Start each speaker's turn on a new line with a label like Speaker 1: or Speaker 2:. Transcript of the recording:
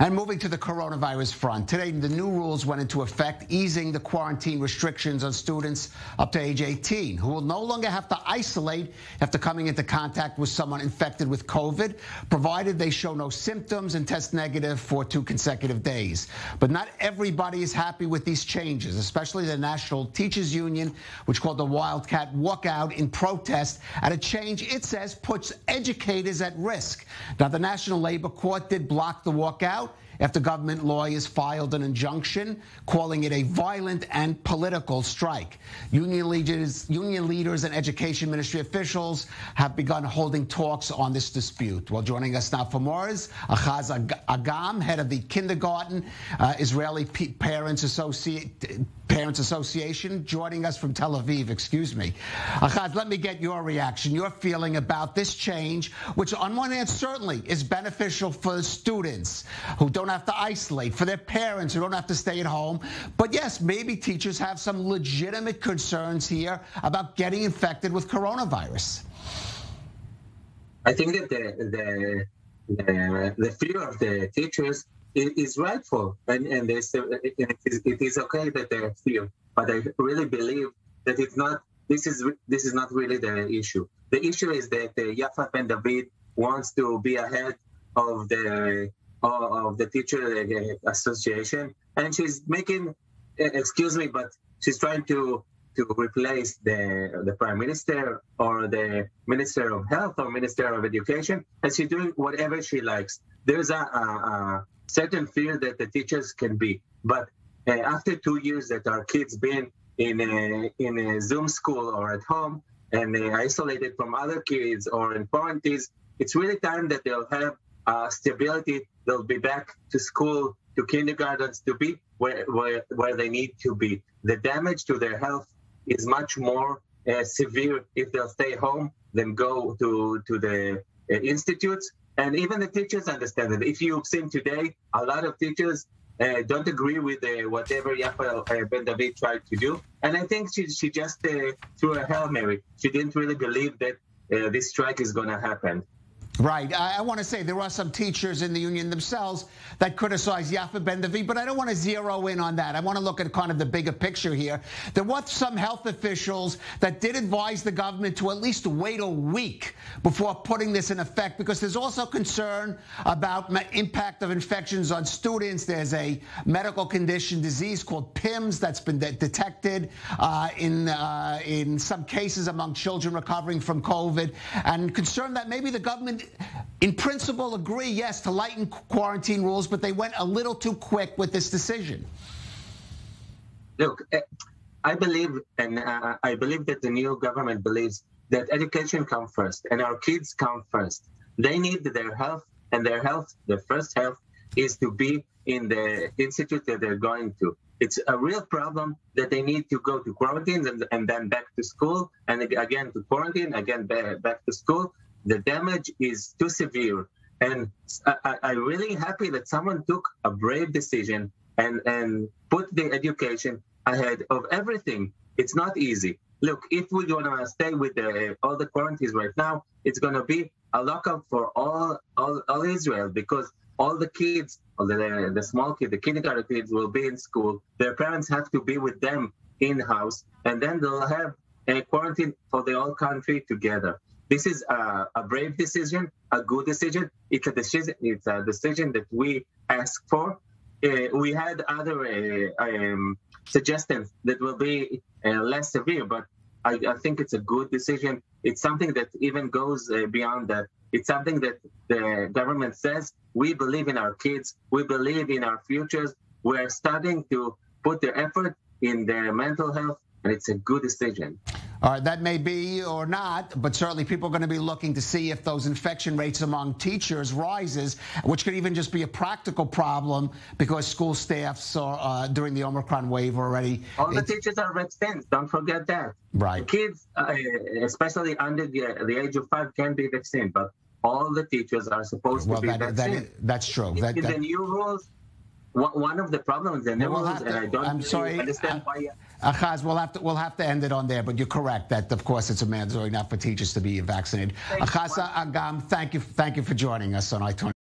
Speaker 1: And moving to the coronavirus front, today the new rules went into effect, easing the quarantine restrictions on students up to age 18, who will no longer have to isolate after coming into contact with someone infected with COVID, provided they show no symptoms and test negative for two consecutive days. But not everybody is happy with these changes, especially the National Teachers Union, which called the Wildcat walkout in protest at a change it says puts educators at risk. Now, the National Labor Court did block the walkout now after government lawyers filed an injunction calling it a violent and political strike. Union leaders, union leaders and education ministry officials have begun holding talks on this dispute. Well, joining us now for more is Achaz Agam, head of the Kindergarten uh, Israeli Parents Association Parents Association, joining us from Tel Aviv, excuse me. Achaz, let me get your reaction, your feeling about this change, which on one hand certainly is beneficial for students who don't have to isolate, for their parents who don't have to stay at home. But yes, maybe teachers have some legitimate concerns here about getting infected with coronavirus.
Speaker 2: I think that the, the, the, the fear of the teachers is rightful, and and it, is, it is okay that they feel. But I really believe that it's not. This is this is not really the issue. The issue is that uh, Ben David wants to be ahead of the of the teacher uh, association, and she's making. Uh, excuse me, but she's trying to to replace the the prime minister or the minister of health or minister of education, and she's doing whatever she likes. There's a, a, a certain fear that the teachers can be. But uh, after two years that our kids been in a, in a Zoom school or at home and uh, isolated from other kids or in quarantines, it's really time that they'll have uh, stability. They'll be back to school, to kindergartens, to be where, where, where they need to be. The damage to their health is much more uh, severe if they'll stay home than go to, to the uh, institutes. And even the teachers understand it. If you've seen today, a lot of teachers uh, don't agree with uh, whatever Yafa uh, Ben David tried to do. And I think she, she just uh, threw a Hail Mary. She didn't really believe that uh, this strike is going to happen.
Speaker 1: Right. I, I want to say there are some teachers in the union themselves that criticize Yafa Ben David, but I don't want to zero in on that. I want to look at kind of the bigger picture here. There were some health officials that did advise the government to at least wait a week before putting this in effect because there's also concern about impact of infections on students. There's a medical condition disease called PIMS that's been de detected uh, in uh, in some cases among children recovering from COVID, and concern that maybe the government in principle, agree, yes, to lighten quarantine rules, but they went a little too quick with this decision.
Speaker 2: Look, eh, I believe, and uh, I believe that the new government believes that education comes first and our kids come first. They need their health, and their health, their first health, is to be in the institute that they're going to. It's a real problem that they need to go to quarantine and, and then back to school, and again to quarantine, again back to school the damage is too severe. And I, I'm really happy that someone took a brave decision and, and put the education ahead of everything. It's not easy. Look, if we're going to stay with the, all the quarantines right now, it's going to be a lockup for all, all, all Israel because all the kids, all the, the small kids, the kindergarten kids will be in school. Their parents have to be with them in house, and then they'll have a quarantine for the whole country together. This is a, a, brave decision, a good decision. It's a decision. It's a decision that we ask for. Uh, we had other uh, um, suggestions that will be uh, less severe, but I, I, think it's a good decision. It's something that even goes uh, beyond that. It's something that the government says we believe in our kids, we believe in our futures. We're starting to put the effort in their mental health, and it's a good decision.
Speaker 1: All right, that may be or not, but certainly people are going to be looking to see if those infection rates among teachers rises, which could even just be a practical problem because school staffs are uh, during the Omicron wave already.
Speaker 2: All the teachers are vaccinated. Don't forget that.
Speaker 1: Right.
Speaker 2: Kids, uh, especially under the, the age of five, can be vaccinated, but all the teachers are supposed
Speaker 1: well,
Speaker 2: to be
Speaker 1: that,
Speaker 2: vaccinated.
Speaker 1: That, that's true. That,
Speaker 2: in the new rules, one of the problems, and, we'll
Speaker 1: to,
Speaker 2: and I don't
Speaker 1: I'm sorry,
Speaker 2: understand
Speaker 1: uh, why. Achaz, we'll have to we'll have to end it on there, but you're correct that of course it's a mandatory not for teachers to be vaccinated. Achaz Agam, thank you thank you for joining us on I-20.